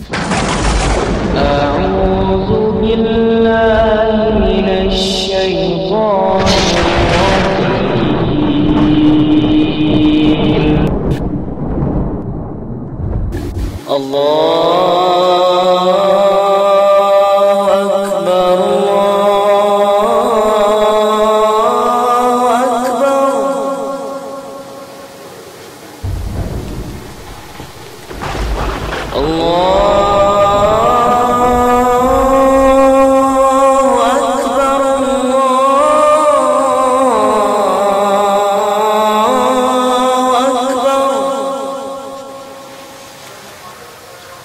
you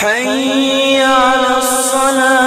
حي على الصلاة.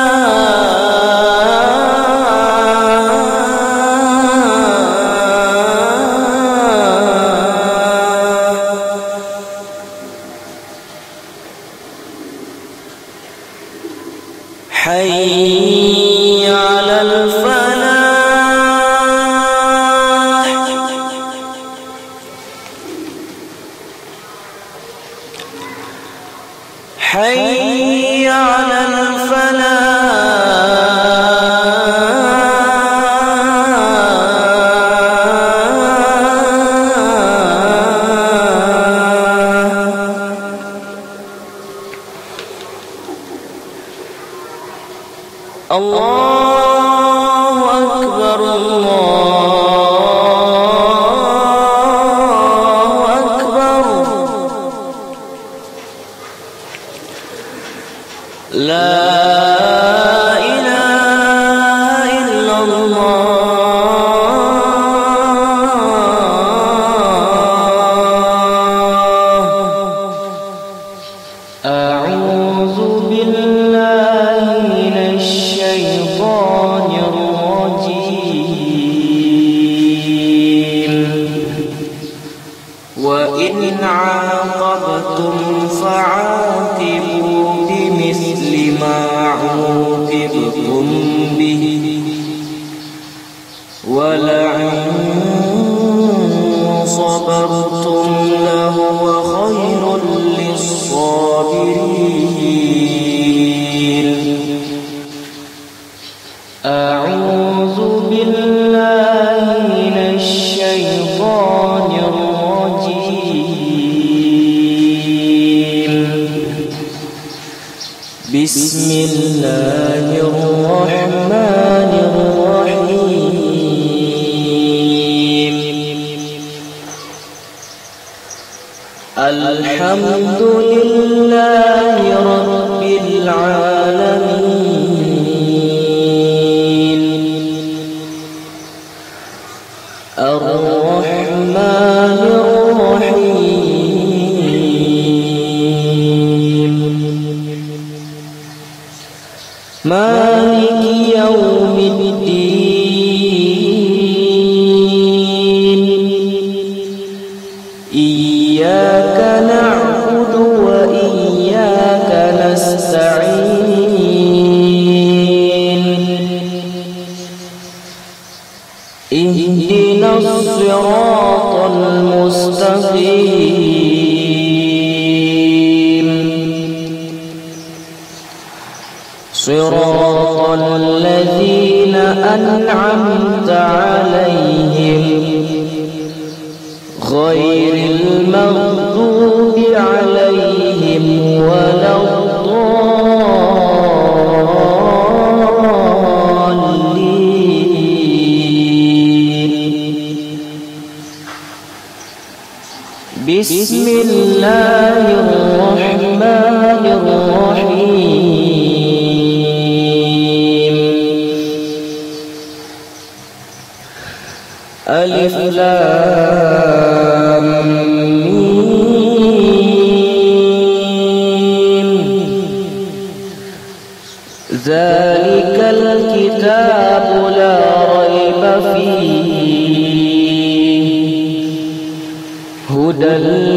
عاقبتم فعاقبوا بمثل ما عوقبتم به. ولئن صبرتم لهو خير للصابرين. أعوذ بالله من الشيطان بسم الله الرحمن مالك يوم الدين. لو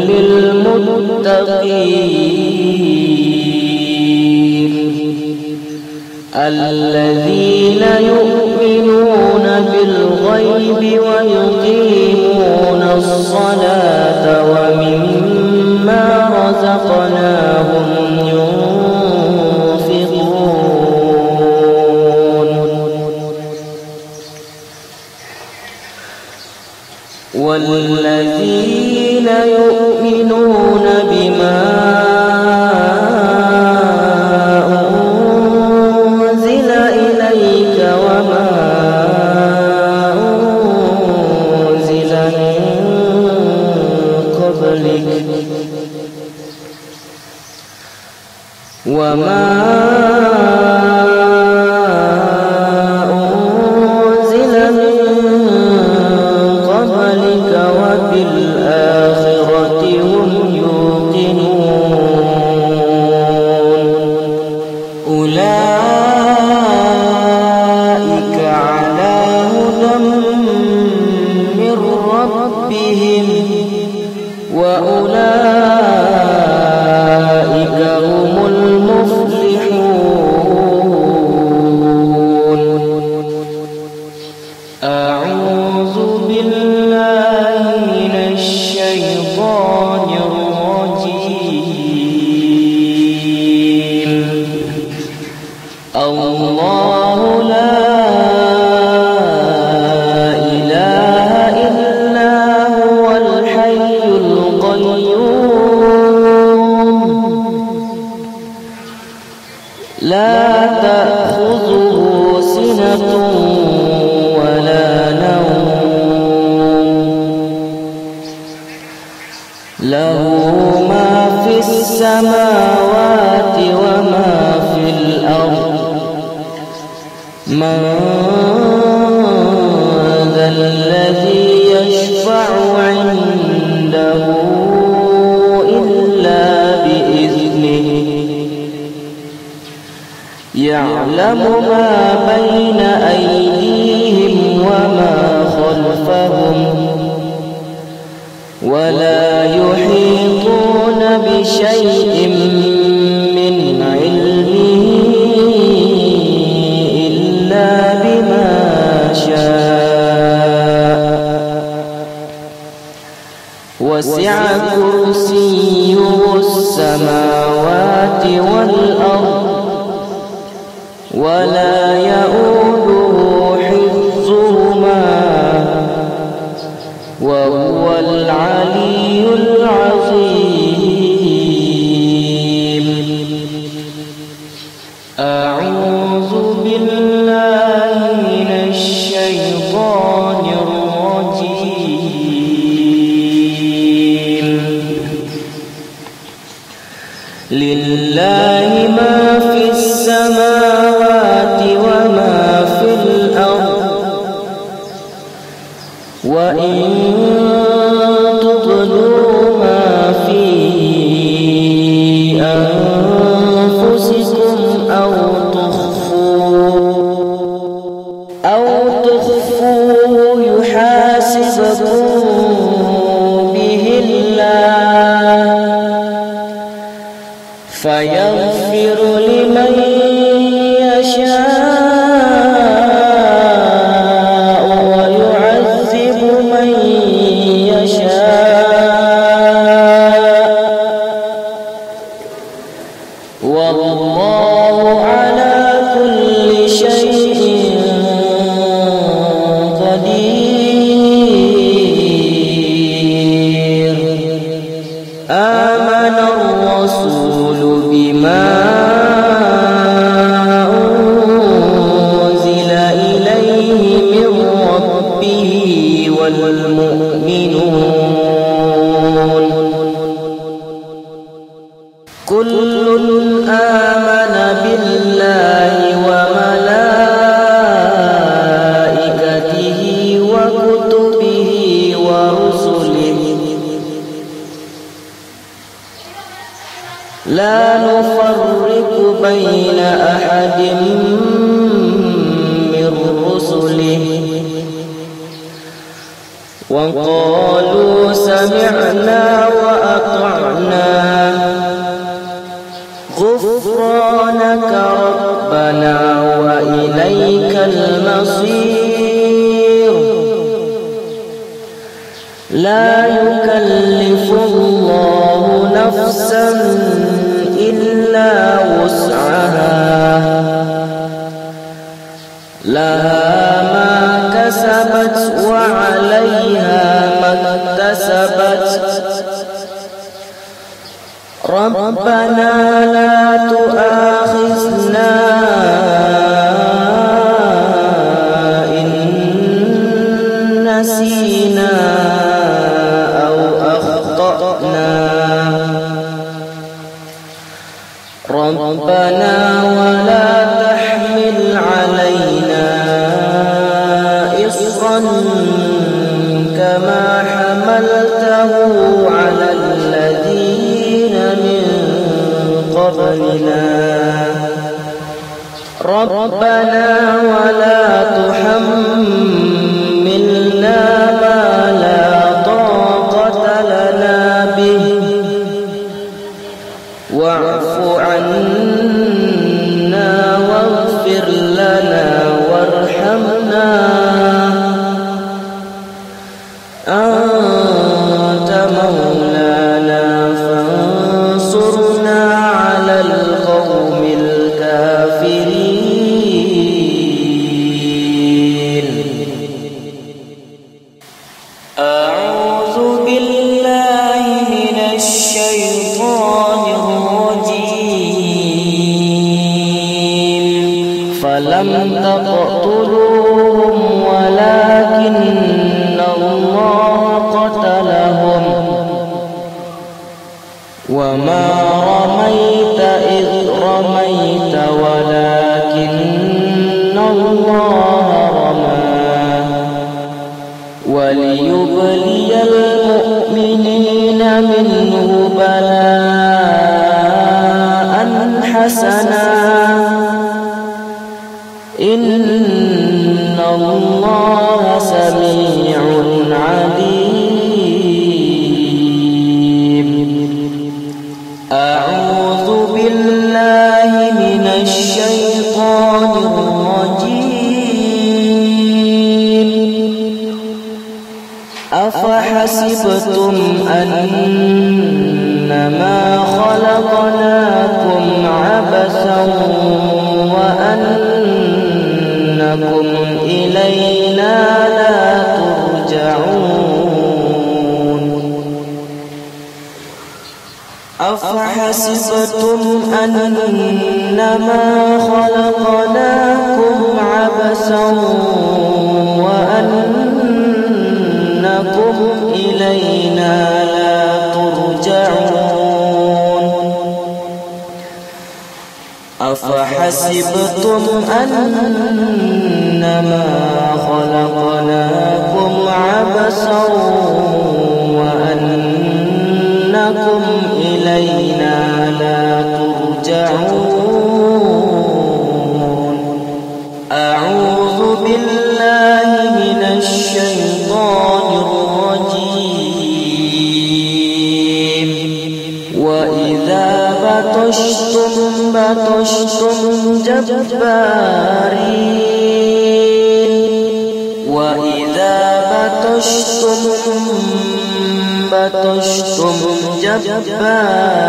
للمتقين. الذين يؤمنون بالغيب ويقيمون الصلاة ومما رزقناهم وأولئك لا تأخذه سنة. ولا يحيطون بشيء فيغفر لمن إليه من ربه والمؤمنون غفرانك ربنا وإليك المصير. لا يكلف الله نفسا ربنا لا تؤاخذنا إن نسينا أو أخطأنا. ربنا وما رميت إذ رميت ولكن الله رمى. وليبلي المؤمنين منه بلاء حسنا. أفحسبتم أنما خلقناكم عبثا وأنكم إلينا لا ترجعون. أفحسبتم أنما خلقناكم عبثا وأنكم إلينا لا ترجعون. أفحسبتم أنما خلقناكم عبثا وأنكم إلينا لا ترجعون؟ بطشتم بطشتم جبارين. وإذا بطشتم بطشتم جبارين.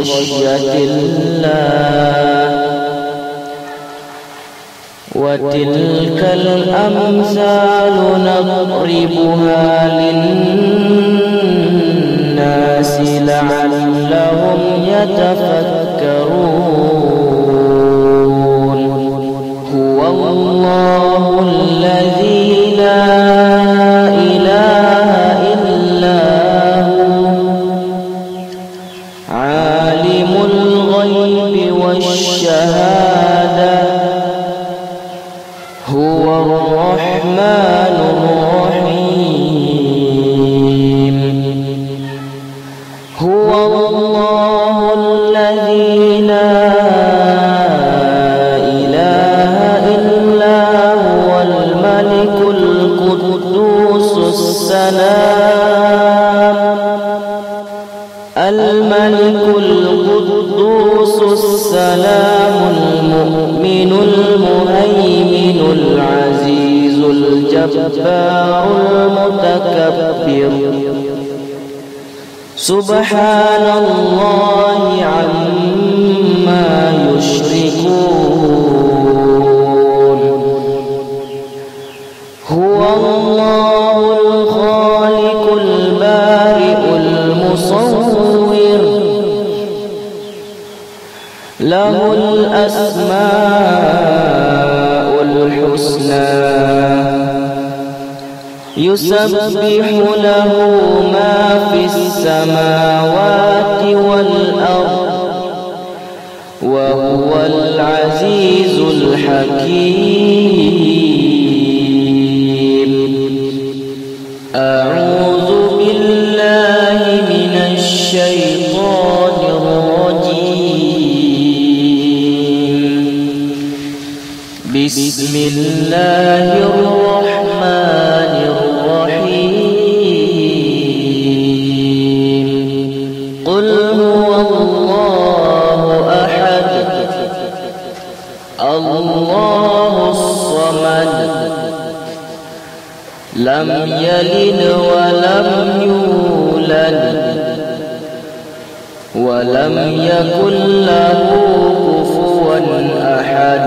خشية الله وتلك الأمثال نضربها للناس لعلهم يتفكرون الرحمن الرحيم. يسبح له ما في السماوات والأرض وهو العزيز الحكيم. أعوذ بالله من الشيطان الرجيم. بسم الله الرحمن لم يلد ولم يولد. ولم يكن له كفوا أحد.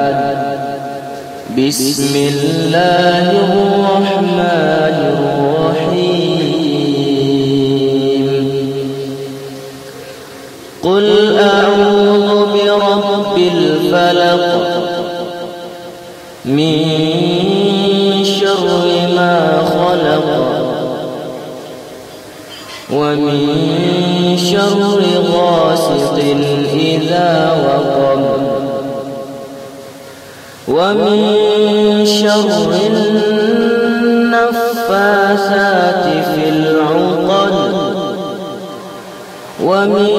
بسم الله الرحمن الرحيم. ومن شر النفاثات في العقد ومن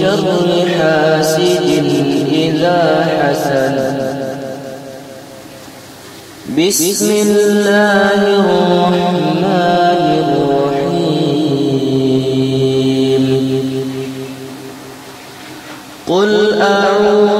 شر حاسد إذا حسد. بسم الله الرحمن الرحيم. قل أعوذ